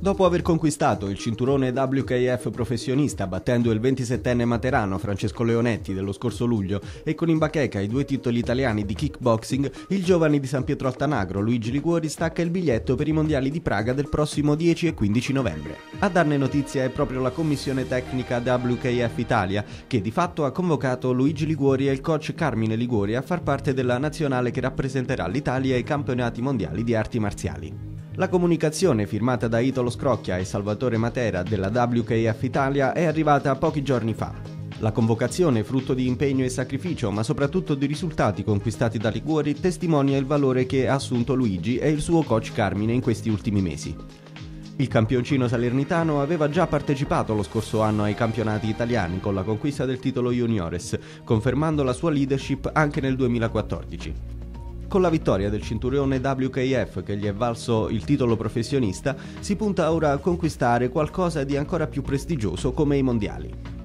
Dopo aver conquistato il cinturone WKF professionista battendo il 27enne materano Francesco Leonetti dello scorso luglio e con in bacheca i due titoli italiani di kickboxing, il giovane di San Pietro Altanagro Luigi Liguori stacca il biglietto per i mondiali di Praga del prossimo 10 e 15 novembre. A darne notizia è proprio la commissione tecnica WKF Italia che di fatto ha convocato Luigi Liguori e il coach Carmine Liguori a far parte della nazionale che rappresenterà l'Italia ai campionati mondiali di arti marziali. La comunicazione firmata da Italo Scrocchia e Salvatore Matera della WKF Italia è arrivata pochi giorni fa. La convocazione, frutto di impegno e sacrificio, ma soprattutto di risultati conquistati da Liguori, testimonia il valore che ha assunto Luigi e il suo coach Carmine in questi ultimi mesi. Il campioncino salernitano aveva già partecipato lo scorso anno ai campionati italiani con la conquista del titolo juniores, confermando la sua leadership anche nel 2014. Con la vittoria del cinturone WKF che gli è valso il titolo professionista, si punta ora a conquistare qualcosa di ancora più prestigioso come i mondiali.